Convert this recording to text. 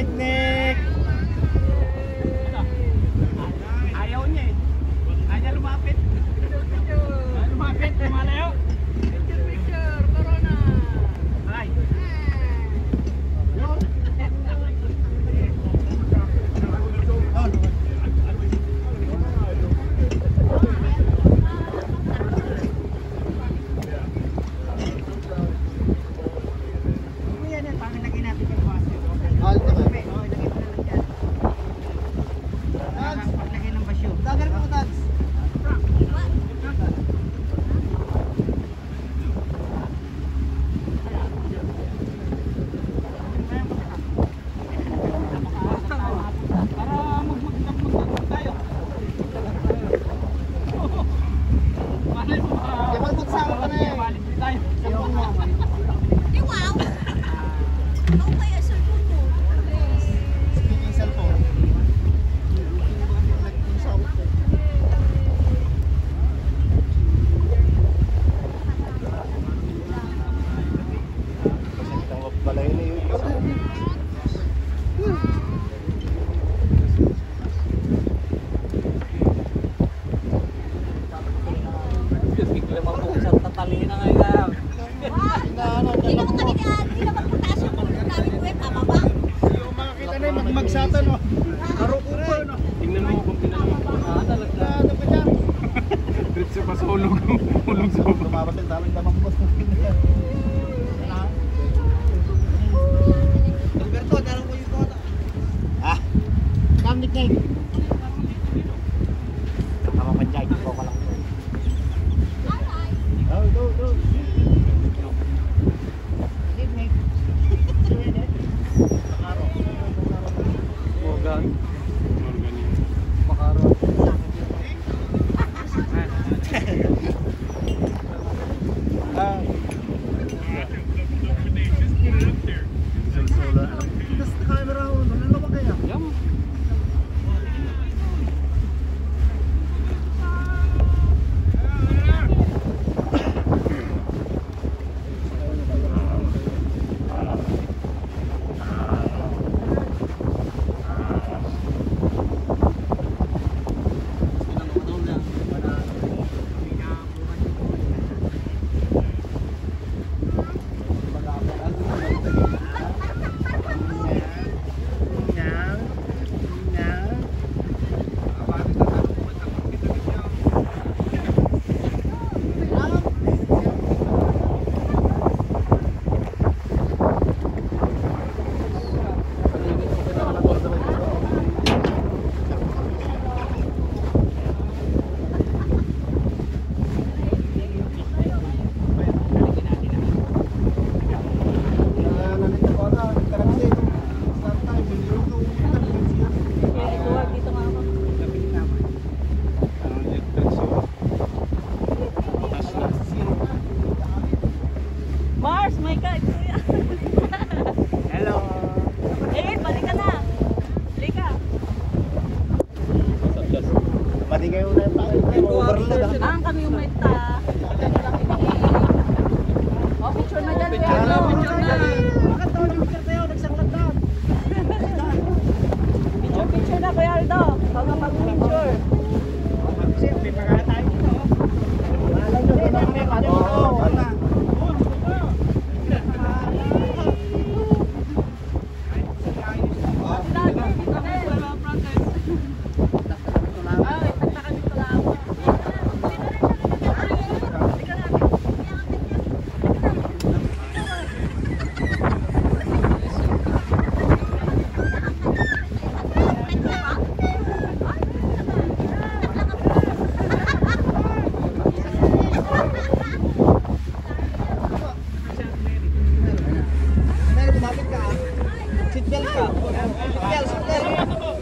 Picnic! Eh. Yung ko eh. Makakita na yung magmagsatan oh. Aro ko pa no. Tingnan mo kung pinanong. Ah, talaga. Ano? Diretso pa sa ulog. Ulog sa ulog. Lumabas yung daming damang boss. May ka, kuya. Hello. Eh, balik ka na. Balik ka. Pati kayo na yung pakit. Overload ah. Ang kami umita. Oh, picture na dyan, kuya. Hello. Picture na. Bakit daw yung picture tayo? Nagsangkat na. Picture, picture na, kuya Aldo. Bago mag-picture. Belka. Belka.